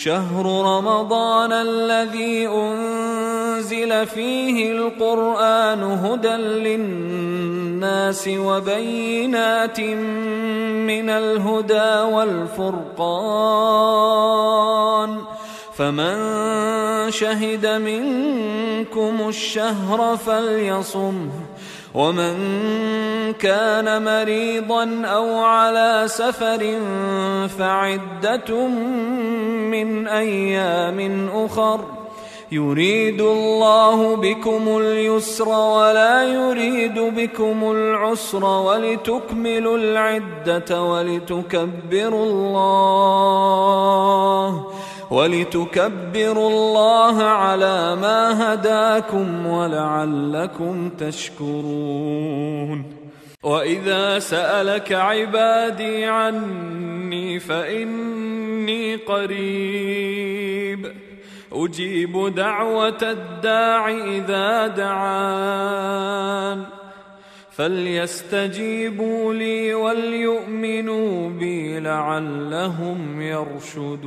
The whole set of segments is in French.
شهر رمضان الذي أنزل فيه القرآن هدى للناس وبينات من الهدى والفرقان فمن شهد منكم الشهر فليصمه ومن كان مريضا أو على سفر فعدة من أيام أخر يريد الله بكم اليسر ولا يريد بكم العسر ولتكملوا العدة ولتكبروا الله ولتكبروا الله على ما هداكم ولعلكم تشكرون وإذا سألك عبادي عني فإني قريب أجيب دعوة الداع إذا دعان. فليستجيبوا لي وليؤمنوا بي لعلهم يرشدون.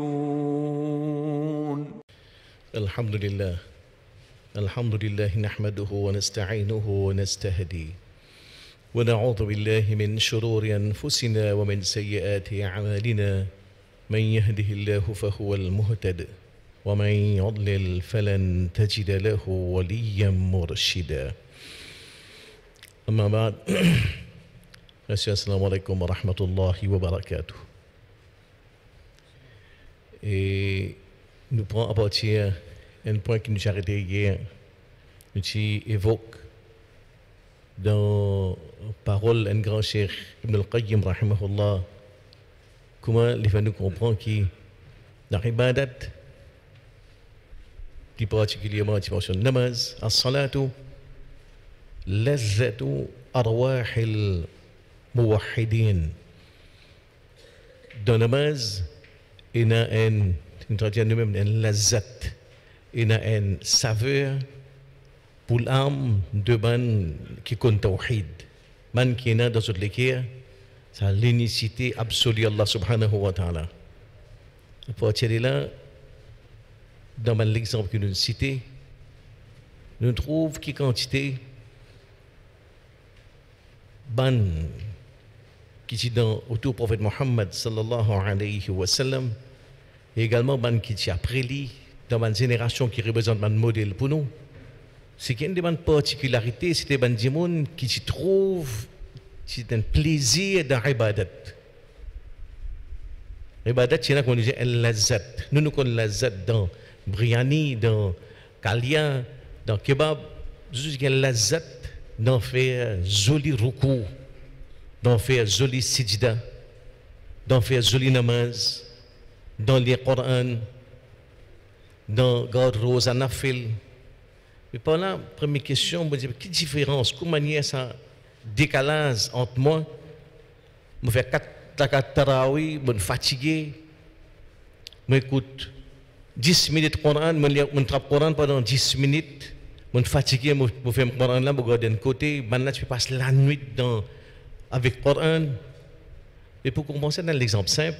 الحمد لله. الحمد لله نحمده ونستعينه ونستهدي. ونعوذ بالله من شرور أنفسنا ومن سيئات أعمالنا. من يهده الله فهو المهتد. ومن يضلل فلن تجد له وليا مرشدا أما بعد السلام عليكم ورحمة الله وبركاته Et nous prenons à partir un point qui nous a arrêté hier, nous évoque dans parole un grand cher Ibn al-Qayyim rahimahullah comment les nous comprend qui dans l'ibadat particulièrement dimension namaz, as-salatu لذة أرواح الموحدين Dans namaz, il y a une, nous-mêmes, une lazat, il y a une saveur pour l'âme de man qui compte tawhid. Man qui est dans toute l'équerre, c'est l'unicité absolue Allah subhanahu wa ta'ala. À partir là, dans l'exemple que nous citons, nous trouvons qui quantité ban qui est dans autour du prophète Mohammed sallallahu alayhi wa sallam et également ban qui est après lui dans une génération qui représente un modèle pour nous. C'est qu'il y a une particularité c'est des gens qui s'y trouvent c'est un plaisir dans l'ibadat. L'ibadat c'est là qu'on dit lazat nous nous connaissons lazat dans biryani dans kalia dans kebab juste un lazat d'en faire joli ruku, d'en faire joli sijda, d'en faire joli namaz, dans les Coran, dans garde rose à. Mais par là, première question, me dire, quelle différence, y a ça décalage entre moi, faire quatre takat tarawi, me fatigué, m'écoute 10 minutes Coran, me trappe Coran pendant 10 minutes, je fatigué, je fais mon Coran là, je regarde d'un côté, maintenant je passe la nuit dans, avec Coran. Et pour commencer dans l'exemple simple,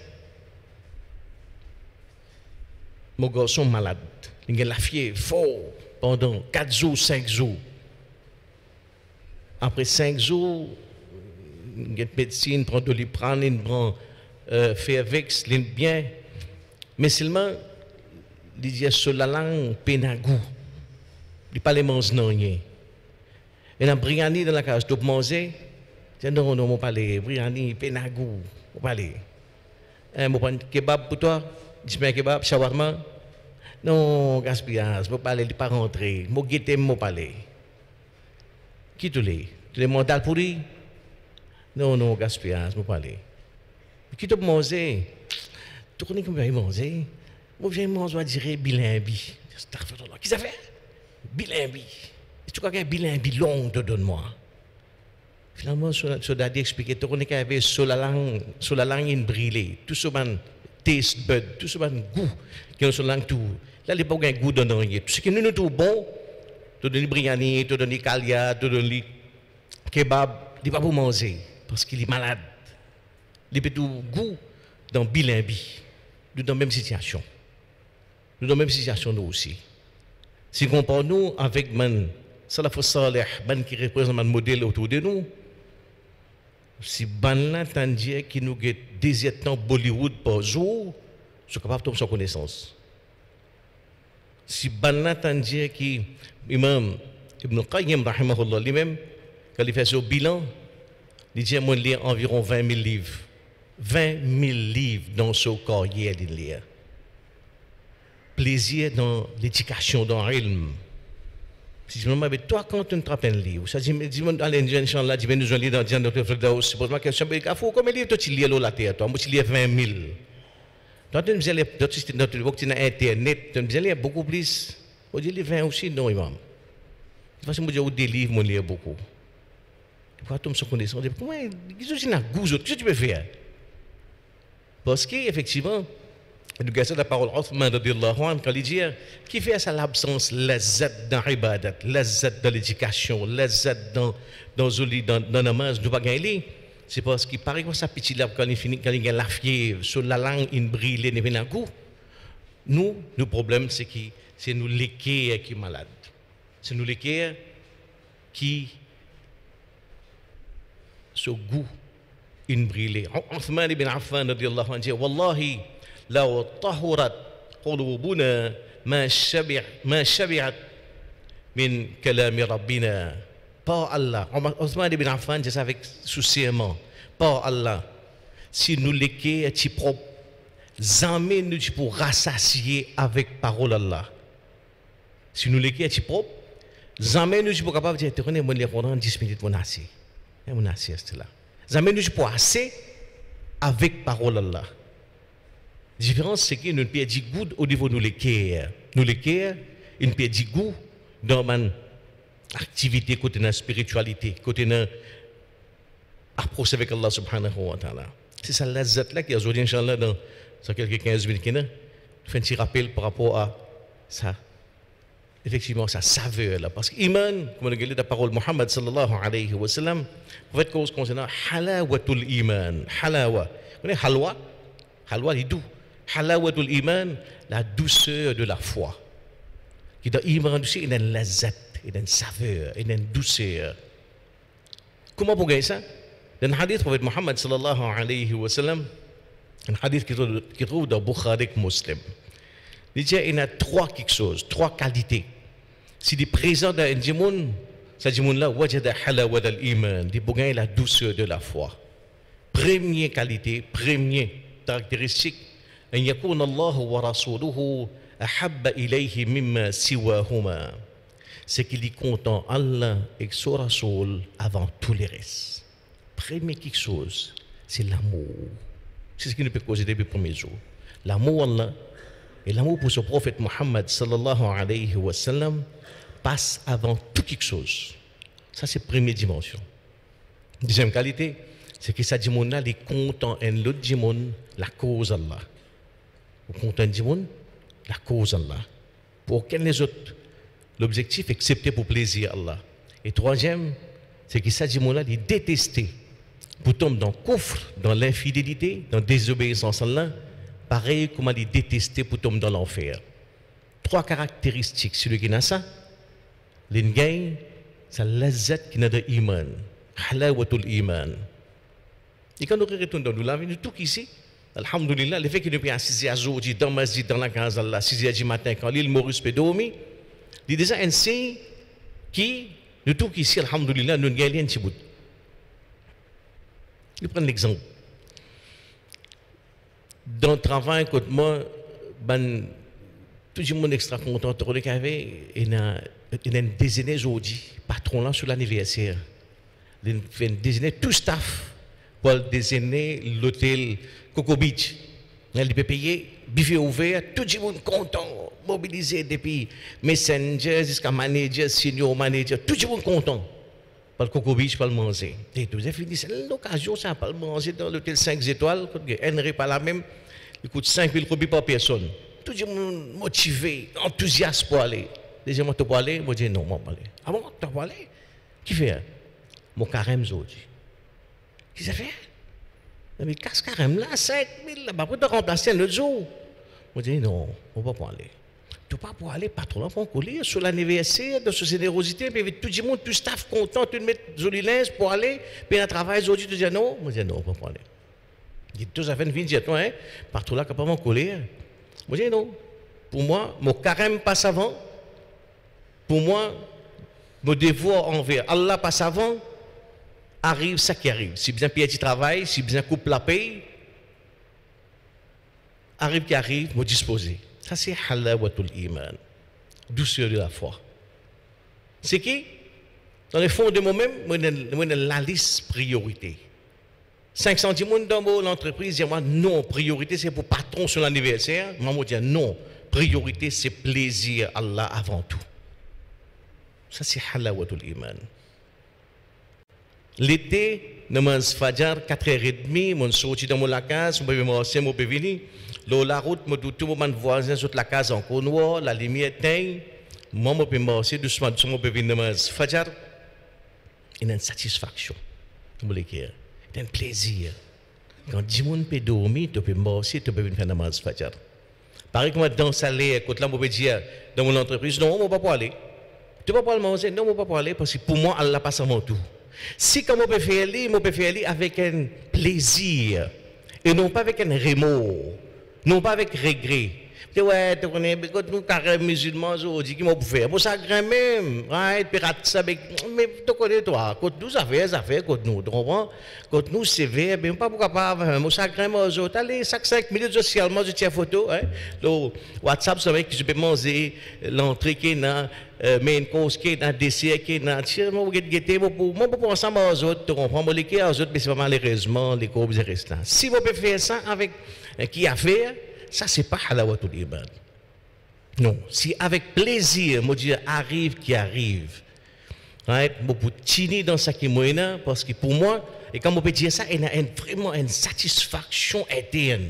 mon garçon malade, il a la fièvre fort pendant 4 jours, 5 jours. Après 5 jours, il a médecine, prend de l'iprane, il prend euh, Fairvex, il bien. Mais seulement, il dit sur la langue, pénagou. Il pas les manger non rien. Et dans briani dans la cage, tu manger. Je non non, mon parler briani, pénagou, mon parler. Un mon prendre kebab pour toi, dis kebab, shawarma. Non, gaspillage, mon parler, il pas rentrer. Mon guetter, mon parler. Qui tu les? Tu les mental pourri? Non non, gaspillage, mon parler. Qui te manger? Tu connais comment manger? Moi, je mange, je dirais bilimbi. Qu'est-ce que ça fait? bilimbi. Tu crois qu'un bilimbi long te donne-moi Finalement, ce dadi expliqué, tu connais qu'il y avait sur la langue, sur la langue une brûlée, tout ce man taste bud, tout ce man goût, qui est sur la langue tout. Là, il n'y a pas un goût dans rien. Tout ce qui nous trouve bon, tu donnes briani, tu donnes kalia, tu donnes kebab, il n'est pas pour manger, parce qu'il est malade. Il peut tout goût dans bilimbi, dans la même situation. Nous dans la même situation nous aussi. Si nous avec man salaf salih, man qui représente un modèle autour de nous, si ban là qui nous get des temps Bollywood par jour, je suis capable de tomber sans connaissance. Si ban là qui imam Ibn Qayyim rahimahullah lui-même quand il fait son bilan, il dit moi lire environ 20 000 livres. 20 000 livres dans son hier il lire. Plaisir dans l'éducation dans l'ilm. Si je me demande, toi, quand tu as un livre, ça dit, dis moi, allez, Inch'Allah, dis nous lire dans notre Firdaus, c'est pour ma question, mais il faut combien de livres tu lis là, la terre, toi? Moi, tu lis 20 000. Toi, tu me disais, toi, tu tu as Internet, tu me beaucoup plus. On dit, les 20 aussi, non, imam. De toute façon, je dis, des livres, je lis beaucoup. Pourquoi tu me sens connaissant? Comment, qu'est-ce que tu tu nous avons la parole Othman quand il dit qui fait ça l'absence lazat dans l'ibadat, lazat dans l'éducation, lazat dans dans dans namaz, nous pas gagner. C'est parce qu'il paraît que ça petit là quand il finit quand il la fièvre sur la langue il brille ne vient. Nous, le problème c'est que c'est nous les qui qui malade. C'est nous les qui ce goût in brille. Othman ibn Affan dit wallahi لو طهرت قلوبنا ما شبع ما شبعت من كلام ربنا par Allah Othman ibn Affan dit ça avec soucieusement par Allah si nous l'équer est propre jamais nous pour rassasier avec parole Allah si nous l'équer est propre jamais nous pour capable de dire tenez moi les Coran 10 minutes mon assis mon assis c'est là jamais nous pour assez avec parole Allah la différence, c'est que nous perdons goût au niveau de l'équerre. Nous l'équerre, nous perdons goût dans l'activité, côté de la spiritualité, côté de l'approche avec Allah subhanahu wa ta'ala. C'est ça la là qui a aujourd'hui, Inch'Allah, dans quelques 15 minutes, nous fait un petit rappel par rapport à ça. Effectivement, ça saveur là. Parce que iman, comme on a dit la parole Muhammad sallallahu alayhi wa sallam, fait, cause concernant halawatul iman. Halawa. Vous connaissez halwa? Halwa, c'est doux halawatul iman, la douceur de la foi. Qui dans l'iman aussi, il y a une il saveur, il une douceur. Comment pour gagner ça? Dans le hadith, prophète Muhammad sallallahu alayhi wa sallam, un hadith qui trouve dans Bukhari Muslim, il dit il y a trois quelque chose, trois qualités. Si des présents dans un djimoun, ce djimoun-là, wajada halawat al-iman, il pour la douceur de la foi. Première qualité, première caractéristique, أن يكون الله ورسوله أحب إليه مما سواهما c'est qu'il est content Allah et son Rasoul avant tous les restes. Premier quelque chose, c'est l'amour. C'est ce qui nous peut causer depuis le premier jour. L'amour Allah et l'amour pour son prophète Muhammad sallallahu alayhi wa sallam passe avant tout quelque chose. Ça, c'est la première dimension. Deuxième qualité, c'est que ça dit mon est content en l'autre dit la cause Allah au content du monde, la cause Allah. Pour aucun des autres, l'objectif excepté pour plaisir Allah. Et troisième, c'est qu'il s'agit de de détester. Pour tomber dans le coffre, dans l'infidélité, dans la désobéissance à Allah, pareil comme il détester pour tomber dans l'enfer. Trois caractéristiques, celui qui a ça, l'ingay, c'est l'azat qui a de iman, halawatul iman. Et quand nous retournons dans vie, tout ici, Alhamdulillah, le fait qu'il assisé à aujourd'hui dans dans la casa, là, 6 h du matin, quand l'île Maurice peut dormir, il déjà un signe qui, nous tous ici, Alhamdulillah, nous gagnons un petit bout. Je prends l'exemple. Dans le travail, quand moi, ben, tout le monde extra content de il a, il a un déjeuner aujourd'hui, patron là, sur l'anniversaire. Il fait un déjeuner, tout staff, pour déjeuner l'hôtel Coco Beach. Elle peut payer, buffet ouvert, tout le monde content, mobilisé depuis messenger jusqu'à manager, senior manager, tout le monde content. Par Coco Beach, pour le manger. Et tout, fini, c'est l'occasion, ça, pour le manger dans l'hôtel 5 étoiles, un pas la même, il coûte 5 000 roupies par personne. Tout le monde motivé, enthousiaste pour aller. Déjà, moi, tu peux aller, moi, dis non, pas aller. Ah bon, tu peux aller Qui fait? Mon carême aujourd'hui. Que ça fait? Mais casse carême là, 5 000 là, après de remplacer l'autre jour. On dit non, on ne va pas aller. Tu pas pour aller pas trop longtemps coller sur l'anniversaire, de cette générosité, puis tout le monde, tout le staff content, le mettre joli linge pour aller, puis un travail aujourd'hui, tu dis non, je dis non, pas pour aller. Il tout à fait une vie, dis toi, hein, partout là, capable de. Moi je dis non. Pour moi, mon carême passe avant. Pour moi, mon devoir envers Allah passe avant. Arrive ça qui arrive. Si bien pied travail, si bien coupe la paix, arrive qui arrive, me disposer. Ça, c'est halawatul iman. Douceur de la foi. C'est qui? Dans le fond de moi-même, moi, la liste priorité. 500 personnes dans l'entreprise disent non, priorité c'est pour patron sur l'anniversaire. Moi, je dis non, priorité c'est plaisir Allah avant tout. Ça, c'est halawatul iman. L'été, namaz fajar, 4h30, mon sorti dans mon la case, mon bébé m'a mon bébé venir. la route, mon tout monde voisin sur la case en noir, la lumière éteinte. Moi, mon bébé m'a doucement, doucement, mon bébé namaz fajar. Il y a une satisfaction. Il y a un plaisir. Quand 10 personnes peuvent dormir, tu peux marcher, tu peux faire namaz fajar. Pareil comme dans salaire, quand là, je peux dire dans mon entreprise, non, on ne va pas aller. Tu ne vas pas manger, non, on ne va pas aller parce que pour moi, Allah passe avant tout. Si comme on peut faire, on peut faire avec un plaisir et non pas avec un remords, non pas avec regret. Tu ouais, tu connais, quand nous carrés musulmans aujourd'hui, qui m'ont faire, pour ça même, right, ça, mais tu connais toi, quand nous affaires, ça fait, quand nous, tu quand nous sévère, ben pas pourquoi pas, moi ça même aujourd'hui, allez, chaque 5 minutes socialement, je tiens photo, hein, le WhatsApp, c'est vrai que je peux manger l'entrée qui est dans, mais une cause qui est dans dessert qui est dans, tiens, moi, vous guettez, moi, moi, pour ensemble aux autres, tu moi, les autres, mais c'est pas malheureusement, les courbes restants. Si vous pouvez faire ça avec, qui a fait, ça, c'est pas halawatul iman. Non. Si avec plaisir, mon Dieu arrive qui arrive, right? Moi, pour tiner dans ça qui est parce que pour moi, et quand on peut dire ça, il y a vraiment une satisfaction interne.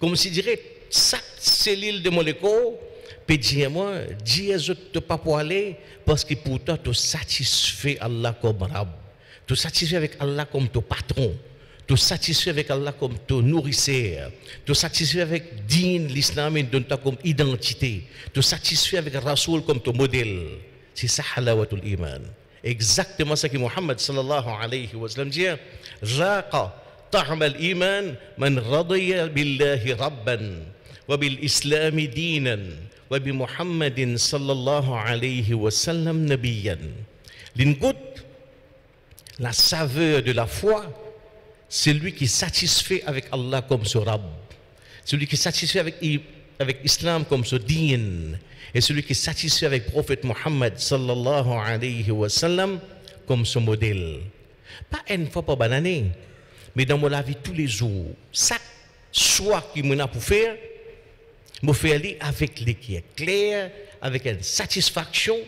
Comme si je dirais, chaque cellule de mon écho, peut dire moi, Dieu ne pas pour aller, parce que pour toi, tu satisfais Allah comme Rab. Tu satisfais avec Allah comme ton patron te satisfait avec Allah comme ton nourrisseur, te satisfait avec din l'islam et donne comme identité, te satisfait avec Rasoul comme ton modèle. C'est ça halawatul iman. Exactement ce que Muhammad sallallahu alayhi wa sallam dit. Raqa طعم الإيمان من رضي بالله ربا وبالإسلام دينا وبمحمد صلى الله عليه وسلم نبيا. L'ingout, la saveur de la foi, celui qui satisfait avec Allah comme son Rab, celui qui satisfait avec, avec Islam comme son din, et celui qui satisfait avec prophète Muhammad sallallahu alayhi wa sallam comme son modèle. Pas une fois par année, mais dans la vie tous les jours. Chaque choix qu'il m'a pour faire, je fais avec les qui est clair, avec une satisfaction,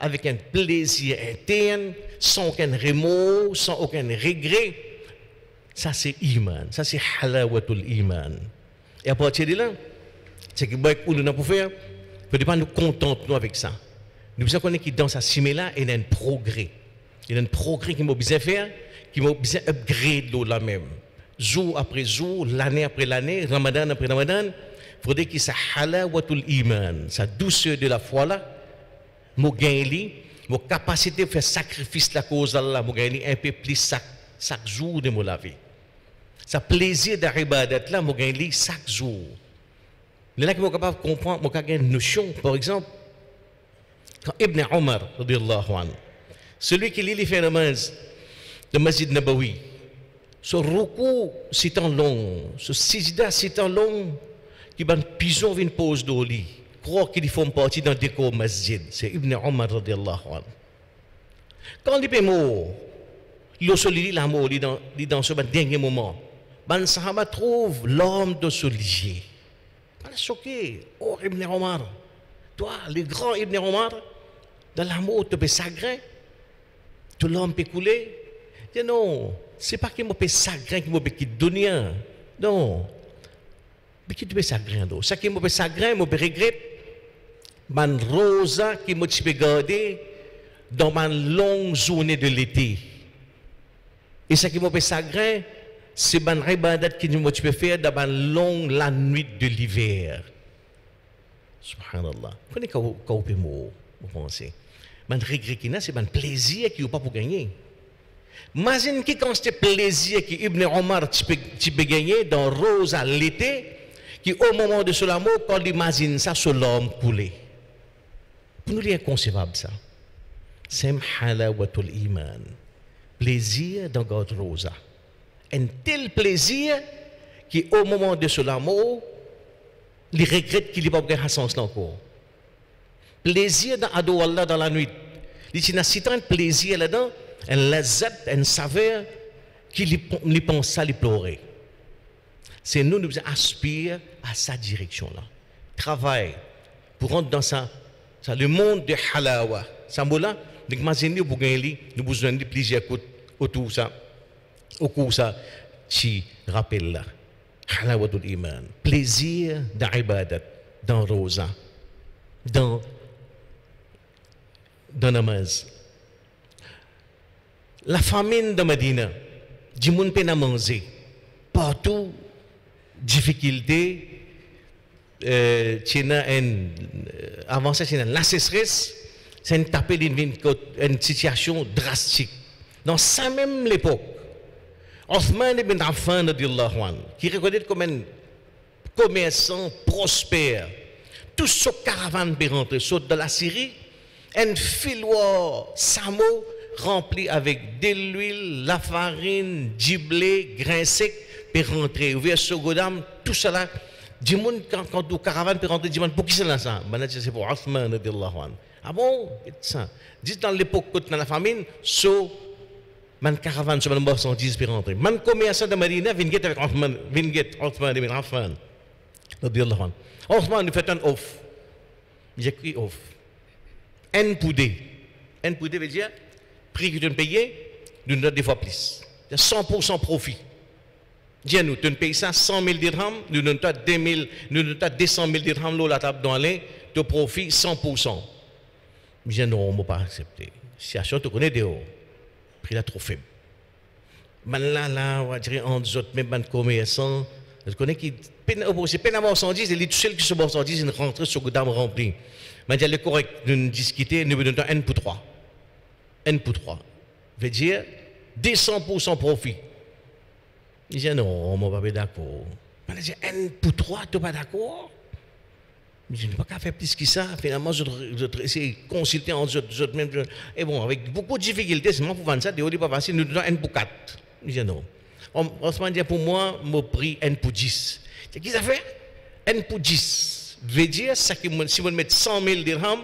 avec un plaisir interne, sans aucun remords, sans aucun regret. Ça, c'est iman. C'est halawatul iman. Et à partir de là, c'est que beaucoup nous pour faire, peut pas nous contenter avec ça. Nous devons connaître que dans sa il y a un progrès. Il y a un progrès qui m'a besoin faire, qui m'a besoin upgrade l'eau là même. Jour après jour, l'année après l'année, ramadan après ramadan, il faudrait que ça halawatul iman, sa douceur de la foi là, m'a gagné, ma capacité de faire sacrifice la cause d'Allah, m'a gagné un peu plus chaque, jour de ma vie. Sa plaisir d'ibadat là, moi gagne chaque jour. Là qui sont capable comprendre, moi gagne une notion, par exemple, quand Ibn Omar, celui qui lit les phénomènes de Masjid Nabawi, ce roku c'est tant long, ce sijda c'est tant long, qui ban pison vient pose dans lit, croit qu'ils font partie d'un décor masjid, c'est Ibn Omar radiallahu anhu. Quand il mort, il a mort, il dans ce dernier moment. Ben sahabat trouve l'homme de ce lier. Est choqué. Oh, Ibn Omar. Toi, le grand Ibn Omar, dans l'amour, tu peux sagrer. Tout l'homme peut couler. dit non, c'est pas qu'il peut sagrer, qu'il peut quitter Non. Mais qui sagrer, non. Ce qui peut sagrer, me peut regretter. Man rosa qui peut garder dans ma longue journée de l'été. Et ce qui peut sagrer, c'est une ibadat que tu peux faire dans la longue la nuit de l'hiver. Subhanallah. Vous connaissez quand vous pensez. Man regret qui c'est un plaisir qui n'est pas pour gagner. Imagine qui quand c'était plaisir que Ibn Omar tu peux gagner dans Rose à l'été, qui au moment de ce mot, quand il imagine ça sur l'homme coulé. Pour nous, c'est inconcevable ça. C'est halawatul iman. Plaisir dans God Rosa. Un tel plaisir qui au moment de ce mot, il regrette qu'il n'a pas sens encore. Plaisir dans Ado Allah dans la nuit. Il y a un plaisir là-dedans un lazat, un saveur qui lui pense ça, lui pleurer. C'est nous, nous aspirons à sa direction-là. Travail pour rentrer dans ça, le monde de halawa. Ça là, nous nous besoin de plaisir autour ça, au cours ça, qui rappelle là. Halawatul iman. Plaisir d'ibadat, dans rosa, dans, dans namaz. La famine de Medina, du monde peine à manger. Partout, difficulté, euh, ça, c'est la sécheresse, c'est une tapée d'une une situation drastique. Dans sa même l'époque, Othman ibn Affan, qui est reconnu comme un commerçant prospère, tout ce caravane peut rentrer, saute de la Syrie, un filoir samo, rempli avec de l'huile, la farine, du blé, grain sec, peut rentrer. Ouvert sur Godam, tout cela. Du monde, quand, quand le caravane peut rentrer, du monde, pour qui c'est là ça? C'est pour Othman, Ah bon? Ça. Dites dans l'époque, dans la famine, so, man caravane sur man marchandise peut rentrer. Man commerçant de Marina, vient get avec Othman, vient get Othman ibn Affan. Othman, il fait un off. J'écris off. N pour D. N pour veut dire prix que tu payé, nous donnons des fois plus. 100% profit. Dis-nous, tu payes ça 100 000 dirhams, nous donnons 200 000 dirhams la table dans l'air, tu profit 100%. Je dis non, on ne pas accepter. Situation, tu connais dehors. Prix là trop faible. Man là, là, on va dire, en même je connais qui, c'est peine à et les tout seuls qui sont marchandises, ils rentrent sur dame rempli. Mais le correct, nous discuter, nous donnons un pour trois. N pour 3. Veut dire 200% profit. Il dit non, on ne pas d'accord. Je dit N pour 3, tu n'es pas d'accord? Je n'ai pas faire plus que ça. Finalement, je vais essayer de consulter en autres. Et bon, avec beaucoup de difficultés, c'est moi pour vendre ça, c'est pas facile. Nous donnons N pour 4. Je dis non. Osman dit pour moi, mon prix N pour 10. Qu'est-ce que ça fait? N pour 10. Veut dire, si je mets 100 000 dirhams,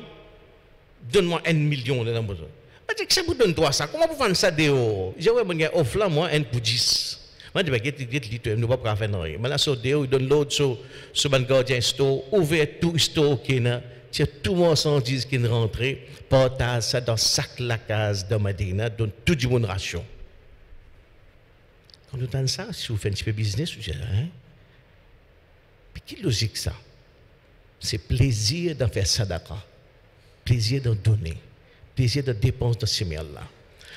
donne-moi 1 million de besoin. Je dis, ça vous donne toi ça. Comment vous vendez ça dehors? J'ai dit, offre là, moi, un pour 10. Je dis, get get litre, nous pas faire rien. Mais là, sur dehors, il donne l'autre sur sur un gardien store, ouvert tout store qui est c'est tout le monde dit qu'il est rentré, partage ça dans sac la case de Madina, donne tout du monde ration. Quand vous donne ça, si vous faites un petit peu business, vous dites, hein? Puis quelle logique ça? C'est plaisir d'en faire sadaqa, plaisir d'en donner plaisir de dépense de ce là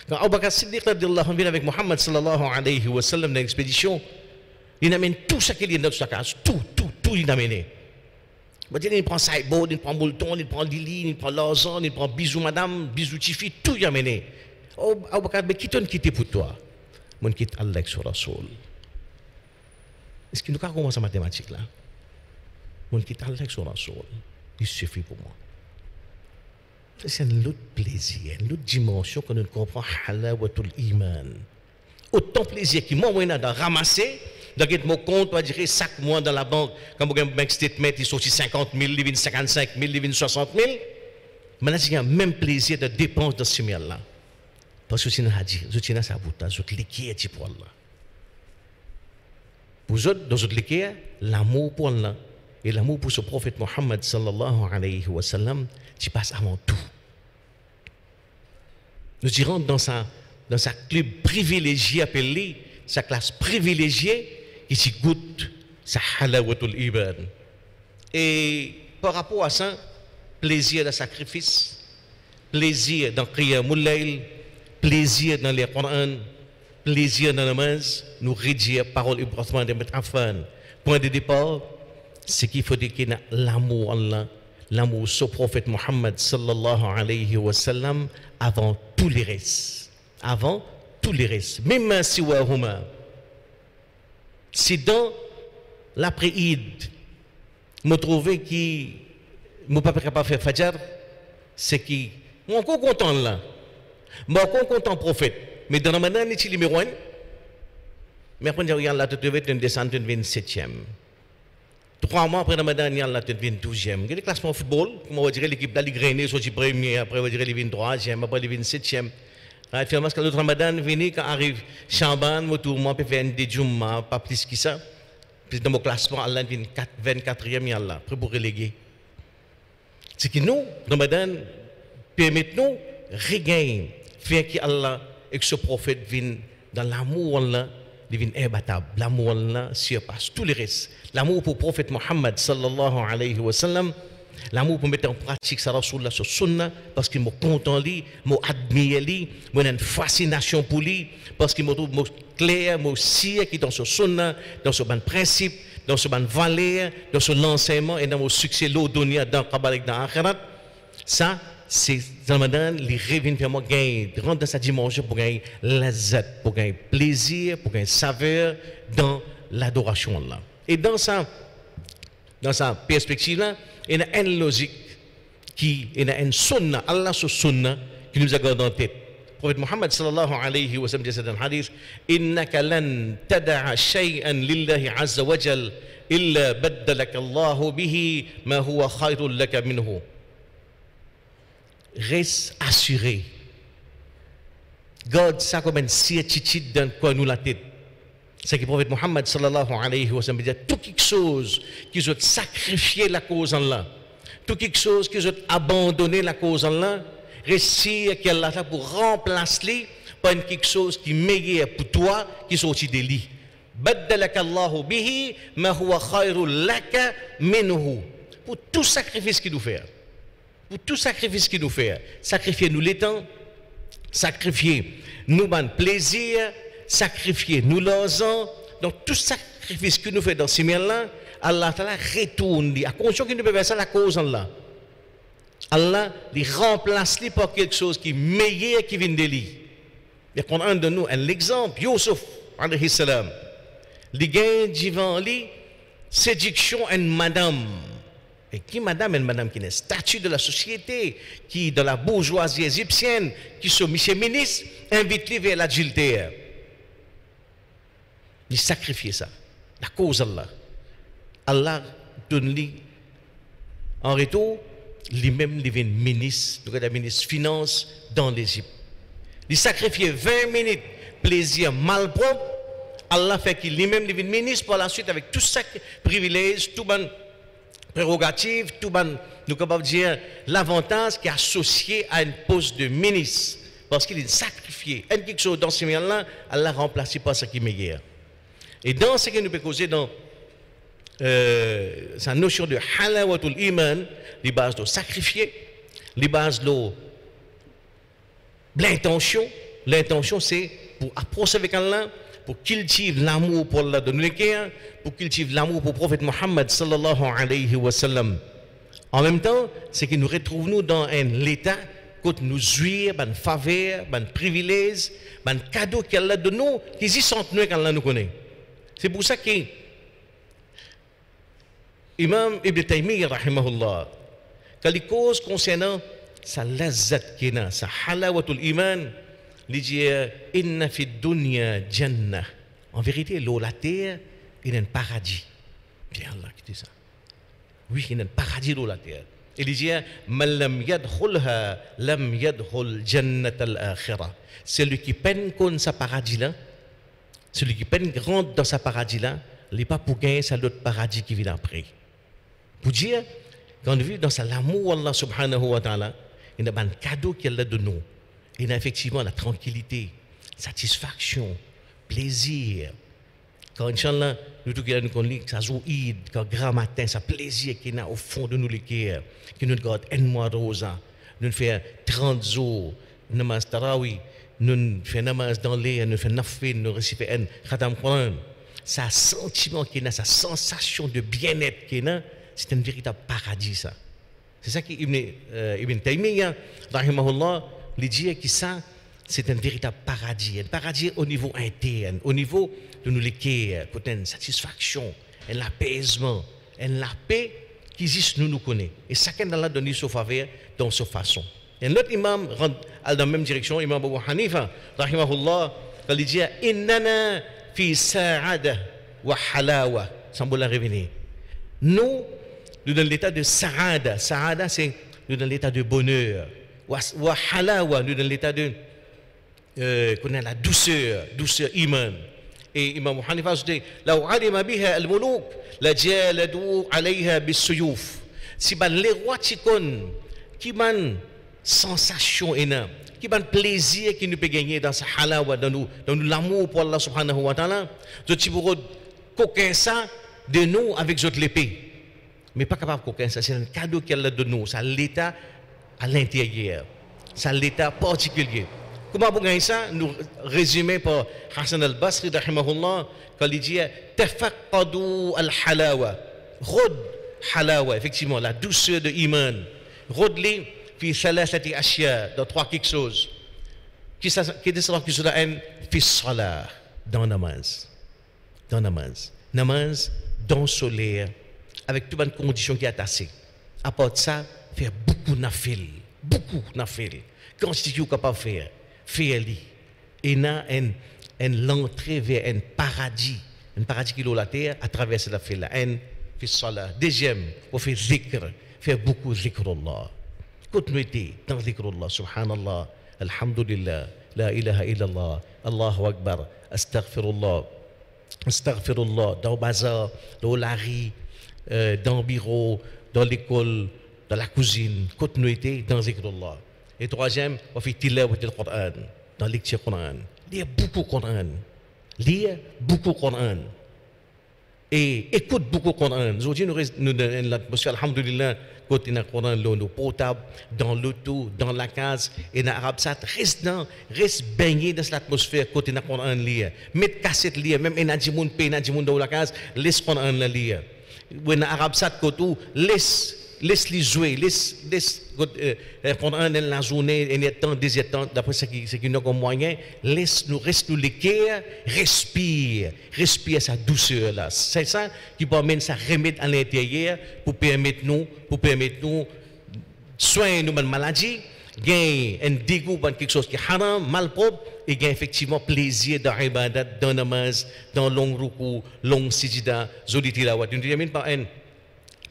Quand Abu Bakr Siddiq vient avec Muhammad sallallahu alayhi wa sallam dans l'expédition, il amène tout ce qu'il y a dans sa case, tout, tout, tout il amène. Il prend Saïbo, il prend Boulton, il prend Lili, il prend l'argent, il prend bisous madame, bisous Tifi, tout il amène. Abu Bakr, mais qui t'en quitté pour toi? Moi, quitte Allah sur Rasoul. Est-ce qu'il nous a commencé la mathématique là Moi, quitte Allah sur Rasoul. Il suffit pour moi. C'est un autre plaisir, une autre dimension que nous comprenons, halawatul iman. Autant plaisir qui moi, dans ramasser, dans mon compte, on va dire chaque mois dans la banque, quand vous avez un bank statement, il sorti 50 000, il vient 55 000, il vient 60 000. Maintenant, il y a même plaisir de dépense dans ce là Parce que c'est un hadith, vous avez ça vous avez liquide pour Allah. Vous autres, dans votre liquide, l'amour pour Allah et l'amour pour ce prophète Mohammed sallallahu alayhi wa sallam, tu passes avant tout. Nous irons dans sa, dans sa club privilégié appelé, sa classe privilégiée, qui s'y goûte sa halawatul iman. Et par rapport à ça, plaisir de sacrifice, plaisir dans moulaïl, plaisir dans les Coran, plaisir dans la namaz, nous rédiger parole Ibrahim de Metafan. Point de départ, c'est qu'il faut dire qu'il l'amour Allah l'amour au prophète Mohammed sallallahu alayhi wa sallam avant tous les restes. Avant tous les restes. Même si wahuma. C'est dans l'après-Id, me trouver qui ne pas capable faire Fajr, c'est qui, moi encore content là. Moi encore content prophète. Mais dans Ramadan, il est numéro 1. Mais après, je regarde là, tu devais une descente une 27e. Trois mois après Ramadan, il y a la 12e. Il y a des classements de football, on va dire l'équipe de la Ligue soit premier, après on va dire les 23e, après les 27e. Right, finalement, quand le Ramadan vient, quand arrive monde peut faire des Jumma, pas plus que ça. Puis dans mon classement, Allah vient 24e, Allah, après pour reléguer. C'est que nous, Ramadan, permet nous regagner, faire que Allah et que ce prophète vienne dans l'amour, Allah, devient imbattable. L'amour là surpasse tous les restes. L'amour pour le prophète Mohammed sallallahu alayhi wa sallam, l'amour pour mettre en pratique sa rasoul sur sunna, parce qu'il m'a content lui, m'a admiré lui, m'a une fascination pour lui, parce qu'il m'a trouvé clair, m'a aussi qui dans ce sunna, dans ce bon principe, dans ce bon valeur, dans ce l'enseignement et dans mon succès l'odonia dans Kabbalah dans Akhirat. Ça, c'est Ramadan, les reviennent vraiment gagner, rentrer dans sa dimension pour gagner lazat, pour gagner plaisir, pour gagner saveur dans l'adoration là. Et dans sa, dans sa perspective là, il y a une logique qui, il y a une sunna, Allah sur sunna qui nous a gardé en tête. Le prophète Muhammad sallallahu alayhi wa sallam dit dans un hadith, إنك لن تدع شيئا لله عز وجل إلا بدلك الله به ما هو خير لك منه reste assuré. Garde ça comme une certitude dans quoi nous la tête. C'est que le prophète Mohammed sallallahu alayhi wa sallam dit tout quelque chose qui ont sacrifié la cause en là, tout quelque chose qui ont abandonné la cause en là, réussir qu'elle a pour remplacer par quelque chose qui est meilleur pour toi qui sorti de lui. بدلك الله به ما هو خير لك منه pour tout sacrifice qu'il nous fait pour tout sacrifice qu'il nous fait. Sacrifier nous les temps, sacrifier nous ban plaisir, sacrifier nous l'argent. Donc tout sacrifice qu'il nous fait dans ces là Allah retourne, à condition qu'il ne peut faire ça la cause en là. Allah les remplace les par quelque chose qui est meilleur qui vient de lui. Il y a un de nous un exemple, Yusuf, alayhi salam. Les gains divin lui, séduction et madame. Et qui, madame, et madame qui est statue de la société, qui, dans la bourgeoisie égyptienne, qui sont monsieur ministre, invite lui vers l'adultère. Il sacrifie ça. La cause Allah. Allah donne lui en retour, lui-même devient ministre, donc ministre finance dans l'Égypte. Il sacrifie 20 minutes plaisir malpropre. Allah fait qu'il lui-même devient ministre par la suite avec tout ça privilège, tout bon prérogative, tout ban, nous capable dire l'avantage qui est associé à une poste de ministre, parce qu'il est sacrifié. Quelque chose dans ce moment-là, Allah remplacé par ce qui est. Et dans ce que nous pouvons causer dans euh, sa notion de halawatul iman, les bases de sacrifier, les bases de l'intention. L'intention, c'est pour approcher avec Allah, pour cultiver l'amour pour Allah de nous pour cultiver l'amour pour le prophète Mohammed sallallahu alayhi wa sallam. En même temps, c'est que nous retrouvons nous dans un état que nous jouir, ban faveur, ban privilège, ban cadeau qu'Allah de nous, qui y sont nous qu'Allah nous connaît. C'est pour ça que Imam Ibn Taymiyyah rahimahullah, quand il cause concernant sa lazat kina, sa halawatul iman, il dit inna fi dunya jannah. En vérité, l'eau, la terre, il y a un paradis. Bien Allah qui dit ça. Oui, il a un paradis l'eau, la terre. Il dit man lam yadkhulha lam yadkhul jannat al-akhirah. Celui qui peine contre sa paradis là, celui qui peine rentre dans sa paradis là, il n'est pas pour gagner sa l'autre paradis qui vient après. Pour dire, quand on vit dans l'amour Allah subhanahu wa ta'ala, il y a un cadeau qu'il a de nous. Y a effectivement la tranquillité, satisfaction, plaisir. Quand Inch'Allah, nous tous nous connaissons, ça id, quand grand matin, ça plaisir qui est au fond de nous les cœurs, qui nous garde un mois de rosa, nous faisons 30 jours, namaz tarawi, nous faisons namaz dans l'air, nous faisons nafin, nous récitons un khatam Quran. Ça sentiment qui est là, sa sensation de bien-être qui est là, c'est un véritable paradis ça. C'est ça qui Ibn, euh, Taymiyyah, rahimahullah, il dit que ça, c'est un véritable paradis. Un paradis au niveau interne, au niveau de nous les côté une satisfaction, un apaisement, un paix qui existe nous nous connaît. Et chacun d'Allah donne son faveur dans sa façon. Et l'autre imam rentre dans la même direction, imam Abu Hanifa, rahimahullah, il dit Innana fi sa'ada wa halawa. Semble la revenir. Nous, nous dans l'état de sa'ada. Sa'ada, c'est nous dans l'état de bonheur Wa halawa, nous dans l'état de euh, qu'on a la douceur, douceur iman. Et Imam Hanifa dit لو علم بها الملوك لجالدوا عليها بالسيوف si ban les rois qui qui ban sensation énorme qui ban plaisir qui nous peut gagner dans sa halawa dans nous dans l'amour pour Allah subhanahu wa ta'ala je tu pour coquin ça de nous avec notre l'épée mais pas capable coquin ça c'est un cadeau qu'elle donne nous ça l'état à l'intérieur ça l'état particulier Comment vous gagnez ça? Nous résumons par Hassan al-Basri, quand il dit Tafaqadu al-halawa. Rod halawa, effectivement, la douceur de iman. Rod-li fi thalathati ashya, dans trois quelque chose. Qui est ce que cela est Fi salah, dans namaz. Dans namaz. Namaz, dans soleil, avec toutes les conditions qui est attachées. À part ça, faire beaucoup nafil. Beaucoup nafil. Constitue capable de faire faire et na un un l'entrée vers un paradis un paradis qui est la terre à travers cette fait là un salat deuxième on fait zikr faire beaucoup zikr Allah continuité dans zikr Allah subhanallah alhamdulillah la ilaha illallah Allahu akbar astaghfirullah astaghfirullah dans le bazar dans la rue euh, dans le bureau dans l'école dans la cuisine continuité dans zikr Allah et troisième, on fait tilawat le Coran, dans lecture Coran. Lire beaucoup Coran. Lire beaucoup Coran. Et écoute beaucoup Coran. Aujourd'hui, nous nous l'atmosphère, alhamdulillah, côté le Coran, l'eau potable, dans l'auto, dans la case, et dans l'arabe, ça reste dans, reste baigné dans cette atmosphère, côté le Coran lire. Mettre cassette lire, même adjimoun, paye un adjimoun dans la case, laisse Coran lire. Ou dans l'arabe, ça côté, laisse laisse-les jouer, laisse, laisse euh, pendant la journée, un temps, deux temps, d'après ce qui, ce qui nous comme moyen, laisse nous, reste nous l'équerre, respire, respire sa douceur là. C'est ça qui permet ça remettre à l'intérieur pour permettre nous, pour permettre nous soigner nos maladies, gagner un dégoût pour quelque chose qui est haram, mal propre, et gagner effectivement plaisir dans l'ibadat, dans la namaz, dans long ruku, long sijida, zoli tilawat. Nous termine par un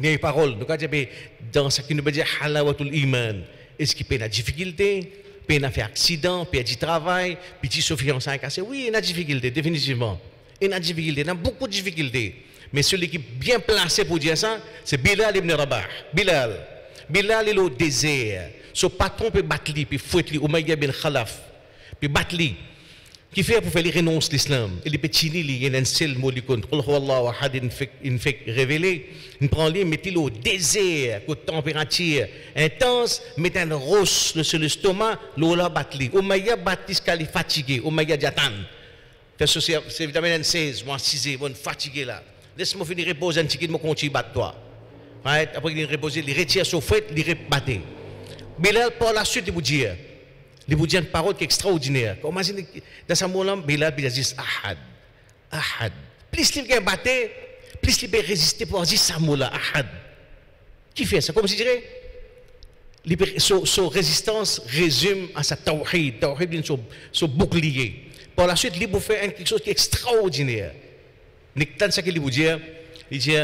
les paroles, avons dans ce qui nous veut dire halawatul iman. Est-ce qu'il y a des difficultés, il a fait accident, a du travail, petit souffrance a cassé. Oui, il y a des difficultés, définitivement. Il y a des difficultés, il y a beaucoup de difficultés. Mais celui qui est bien placé pour dire ça, c'est Bilal ibn Rabah. Bilal. Bilal est au désert. Son patron peut battre puis fouetter lui, Umayya bin Khalaf. Puis battre Qui fait pour faire renoncer l'islam Il est petit, il y a seul mot du compte. Allah ahad in fait révéler. Il prend lui, mettez-le au désert, température intense, mettez un roche sur l'estomac, l'eau là batli. Oumaya batis kali fatigué, Oumaya jatan. C'est vitamine 16, moi 6 bon fatigué là. Laisse-moi finir reposer un petit peu, moi continue battre toi. Right? Après il il retire il rebatte. Bilal par la suite il vous Dia pujian parod ke extraordinaire. Kau masih dasa mulam bila bila jis ahad. Ahad. Plus li gain batte, plus li peut résister pour dire ça moula ahad. Qui fait ça comme si dirait son, son résistance résume à sa tawhid, tawhid son, son bouclier. Par la suite, il peut faire quelque chose qui est extraordinaire. Nektan ça qu'il veut dire, il dit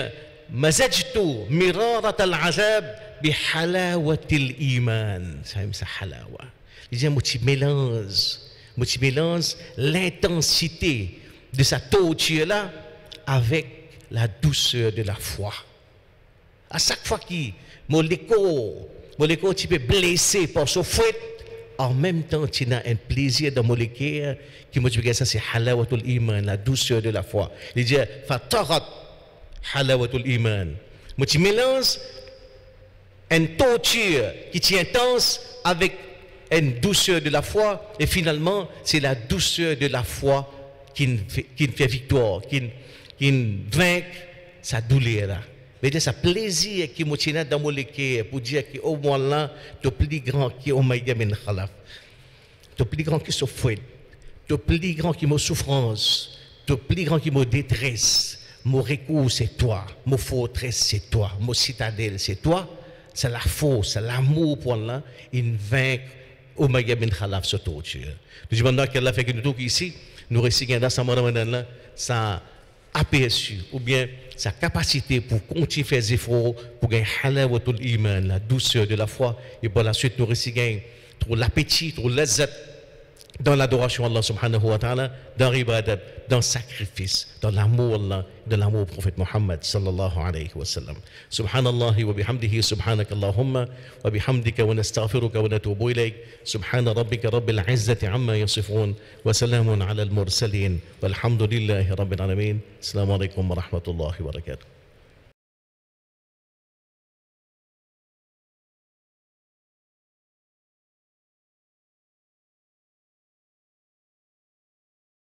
mazajtu mirarat al-azab bi halawati al-iman. Ça, c'est halawa. Il dit, moi, tu mélanges, moi, tu mélanges l'intensité de sa torture-là avec la douceur de la foi. À chaque fois que mon écho, mon écho, tu peux blesser par son fouet, en même temps, tu as un plaisir dans mon cœur qui me dit ça, c'est halawatul iman, la douceur de la foi. Il dit, fatarat halawatul iman. Moi, tu mélanges une torture qui est intense avec une douceur de la foi, et finalement, c'est la douceur de la foi qui qui fait victoire, qui, qui vainc sa douleur. Mais c'est plaisir qui me tient dans mon cœur pour dire qu'au moins là, le plus grand qui est Omega min Khalaf. Le plus grand qui souffre, le plus grand qui me souffrance, le plus grand qui me détresse. Mon recours, c'est toi. Mon forteresse, c'est toi. Mon citadelle, c'est toi. C'est la force, l'amour pour là. Il vaincre Omega bin Khalaf tout Dieu. Nous demandons qu'elle a fait que nous tous ici, nous récipions dans Ramadan là, ça aperçu ou bien sa capacité pour continuer à faire des efforts pour gagner la douceur de la foi et par la suite nous récipions trop l'appétit, trop l'azzat dans l'adoration Allah subhanahu wa ta'ala, dans l'ibadat, dans le sacrifice, dans l'amour Allah, dans l'amour au prophète Muhammad sallallahu alayhi wa sallam. Subhanallah wa bihamdihi subhanak Allahumma wa bihamdika wa nastaghfiruka wa natubu ilayk. Subhana rabbika rabbil izzati amma yasifun wa salamun ala al-mursalin walhamdulillahi rabbil alamin. Assalamu alaikum wa rahmatullahi wa barakatuh.